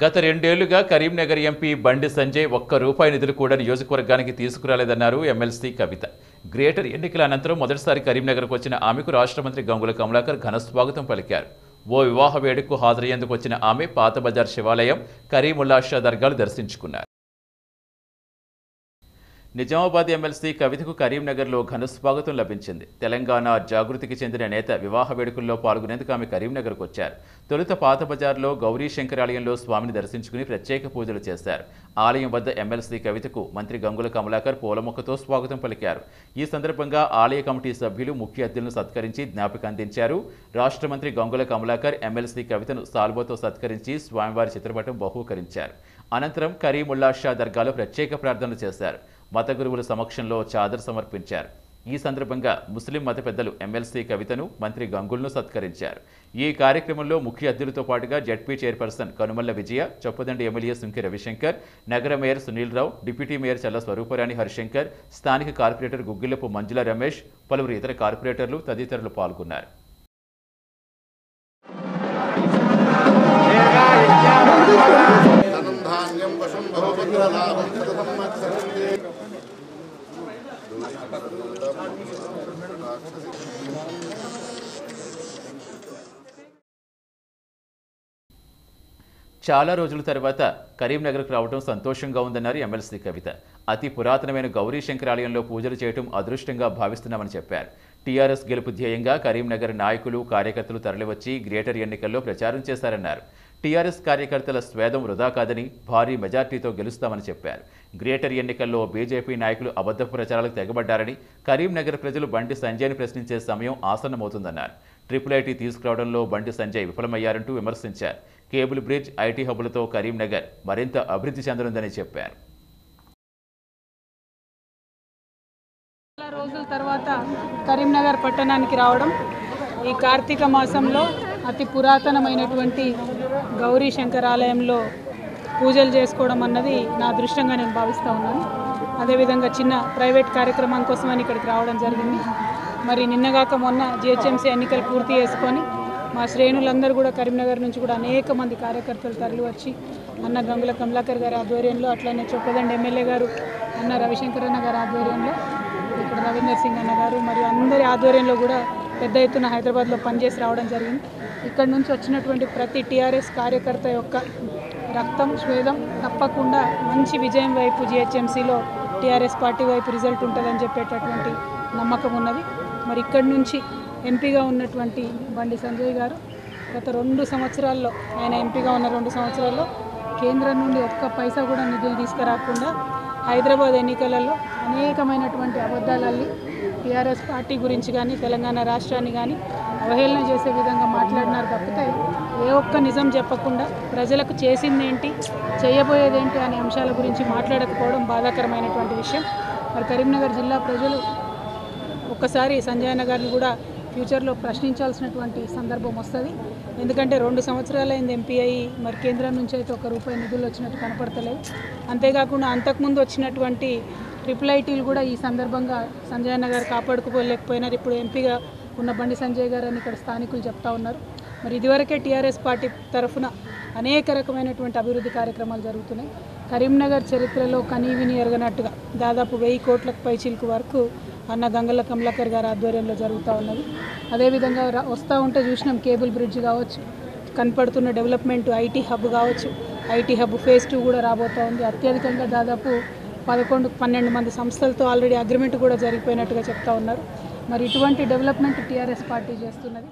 గత రెండేళ్ళుగా కరీంనగర్ ఎంపీ బండి సంజయ్ ఒక్క రూపాయి నిధులు కూడా నియోజకవర్గానికి తీసుకురాలేదన్నారు ఎమ్మెల్సీ కవిత. గ్రేటర్ ఎన్నికల అనంతరం మొదటిసారి కరీంనగర్కు వచ్చిన ఆమెకు రాష్ట్ర మంత్రి గంగుల కమలాకర్ ఘన స్వాగతం పలికారు. ఓ వివాహ వేడుకకు హాజరయ్యేందుకు వచ్చిన ఆమె పాతబజార్ శివాలయం కరీముల్లాషా దర్గాలు దర్శించుకున్నారు. నిజామాబాద్ ఎమ్మెల్సీ కవితకు కరీంనగర్లో ఘన స్వాగతం లభించింది. తెలంగాణ జాగృతికి చెందిన నేత వివాహ వేడుకల్లో పాల్గొనేందుకు ఆమె కరీంనగర్కు వచ్చారు. తొలుత పాత బజార్లో గౌరీ శంకరాలయంలో స్వామిని దర్శించుకుని ప్రత్యేక పూజలు చేశారు. ఆలయం వద్ద ఎమ్మెల్సీ కవితకు మంత్రి గంగుల కమలాకర్ పూలమొక్కతో స్వాగతం పలికారు. ఈ సందర్భంగా ఆలయ కమిటీ సభ్యులు ముఖ్య అతిథులను సత్కరించి జ్ఞాపిక అందించారు. రాష్ట్ర మంత్రి గంగుల కమలాకర్ ఎమ్మెల్సీ కవితను సాల్వోతో సత్కరించి స్వామివారి చిత్రపటం బహూకరించారు. అనంతరం కరీముల్లా షా దర్గాలో ప్రత్యేక ప్రార్థనలు చేశారు. మత గురువుల సమక్షంలో చాదర్ సమర్పించారు ఈ సందర్భంగా ముస్లిం మత పెద్దలు ఎమ్మెల్సీ కవితను మంత్రి గంగుల్ను సత్కరించారు ఈ కార్యక్రమంలో ముఖ్య అతిథులతో పాటుగా ZP chairperson Kanumalla Vijaya Choppadandi MLA Sunke Ravishankar నగర mayor Sunil Rao deputy mayor Challa Swaruparani Harishankar స్థానిక కార్పొరేటర్ గుగ్గిలపు మంజుల రమేష్ పలువురు ఇతర కార్పొరేటర్లు తదితరులు పాల్గొన్నారు ధాన్యం చాలా రోజుల తర్వాత కరీంనగర్కు రావడం సంతోషంగా ఉందన్నారు ఎమ్మెల్సీ కవిత. అతి పురాతనమైన గౌరీ శంకరాలయంలో పూజలు చేయడం అదృష్టంగా భావిస్తున్నామని చెప్పారు. టీఆర్ఎస్ గెలుపు ధ్యేయంగా కరీంనగర్ నాయకులు కార్యకర్తలు తరలివచ్చి గ్రేటర్ ఎన్నికల్లో ప్రచారం చేశారన్నారు. టీఆర్ఎస్ కార్యకర్తల స్వేదం వృధా కాదని భారీ మెజార్టీతో గెలుస్తామని చెప్పారు. గ్రేటర్ ఎన్నికల్లో బీజేపీ నాయకులు అబద్ధ ప్రచారాలకు తెగబడ్డారని కరీంనగర్ ప్రజలు బండి సంజయ్ని ప్రశ్నించే సమయం ఆసన్నమవుతుందన్నారు. ట్రిపుల్ ఐటీ తీసుకురావడంలో బండి సంజయ్ విఫలమయ్యారంటూ విమర్శించారు. కేబుల్ బ్రిడ్జ్ ఐటీ హబ్బులతో కరీంనగర్ మరింత అభివృద్ధి చెందనుందని చెప్పారు. రోజుల తర్వాత కరీంనగర్ పట్టణానికి రావడం ఈ కార్తీక మాసంలో అతి పురాతనమైనటువంటి గౌరీ శంకరాలయంలో పూజలు చేసుకోవడం అన్నది నా అదృష్టంగా నేను భావిస్తూ ఉన్నాను. అదేవిధంగా చిన్న ప్రైవేట్ కార్యక్రమం కోసమని ఇక్కడికి రావడం జరిగింది. మరి నిన్నగాక మొన్న జిహెచ్ఎంసీ ఎన్నికలు పూర్తి చేసుకొని మా శ్రేణులందరూ కూడా కరీంనగర్ నుంచి కూడా అనేక మంది కార్యకర్తలు తరలివచ్చి అన్న గంగుల కమలాకర్ గారి ఆధ్వర్యంలో అట్లనే చొప్పదండి ఎమ్మెల్యే గారు అన్న రవిశంకర్ అన్న గారి ఆధ్వర్యంలో ఇక్కడ రవీందర్ సింగ్ అన్న గారు మరియు అందరి ఆధ్వర్యంలో కూడా పెద్ద ఎత్తున హైదరాబాద్లో పనిచేసి రావడం జరిగింది. ఇక్కడ నుంచి వచ్చినటువంటి ప్రతి టీఆర్ఎస్ కార్యకర్త యొక్క రక్తం స్వేదం తప్పకుండా మంచి విజయం వైపు జిహెచ్ఎంసీలో టీఆర్ఎస్ పార్టీ వైపు రిజల్ట్ ఉంటుందని చెప్పేటటువంటి నమ్మకం ఉన్నది. మరి ఇక్కడి నుంచి ఎంపీగా ఉన్నటువంటి బండి సంజయ్ గారు గత రెండు సంవత్సరాల్లో ఆయన ఎంపీగా ఉన్న రెండు సంవత్సరాల్లో కేంద్రం నుండి ఒక్క పైసా కూడా నిధులు తీసుకురాకుండా హైదరాబాద్ ఎన్నికలలో అనేకమైనటువంటి అబద్ధాలు అల్లి టీఆర్ఎస్ పార్టీ గురించి కానీ తెలంగాణ రాష్ట్రాన్ని కానీ అవహేళన చేసే విధంగా మాట్లాడినారు తప్పితే ఏ ఒక్క నిజం చెప్పకుండా ప్రజలకు చేసిందేంటి చేయబోయేదేంటి అనే అంశాల గురించి మాట్లాడకపోవడం బాధాకరమైనటువంటి విషయం. మరి కరీంనగర్ జిల్లా ప్రజలు ఒక్కసారి సంజయ్ గారిని కూడా ఫ్యూచర్లో ప్రశ్నించాల్సినటువంటి సందర్భం వస్తుంది. ఎందుకంటే రెండు సంవత్సరాలైంది ఎంపీ అయ్యి మరి కేంద్రం నుంచి అయితే ఒక రూపాయి నిధులు వచ్చినట్టు కనపడతలేదు అంతేకాకుండా అంతకుముందు వచ్చినటువంటి ట్రిపుల్ ఐటీలు కూడా ఈ సందర్భంగా సంజయ్ అన్న గారు కాపాడుకోలేకపోయినారు. ఇప్పుడు ఎంపీగా ఉన్న బండి సంజయ్ గారు అని ఇక్కడ స్థానికులు చెప్తా ఉన్నారు. మరి ఇదివరకే టీఆర్ఎస్ పార్టీ తరఫున అనేక రకమైనటువంటి అభివృద్ధి కార్యక్రమాలు జరుగుతున్నాయి. కరీంనగర్ చరిత్రలో కనీవిని ఎరగనట్టుగా దాదాపు వెయ్యి కోట్లకు పైచిలకు వరకు అన్న గంగల కమలాకర్ గారి ఆధ్వర్యంలో జరుగుతూ ఉన్నది. అదేవిధంగా రా- వస్తూ ఉంటే చూసినాం కేబుల్ బ్రిడ్జ్ కావచ్చు కనపడుతున్న డెవలప్మెంట్ ఐటీ హబ్ కావచ్చు ఐటీ హబ్ ఫేజ్ టూ కూడా రాబోతూ ఉంది. అత్యధికంగా దాదాపు పదకొండు పన్నెండు మంది సంస్థలతో ఆల్రెడీ అగ్రిమెంట్ కూడా జరిగిపోయినట్టుగా చెప్తా ఉన్నారు. మరి ఇటువంటి డెవలప్మెంట్ టీఆర్ఎస్ పార్టీ చేస్తున్నది?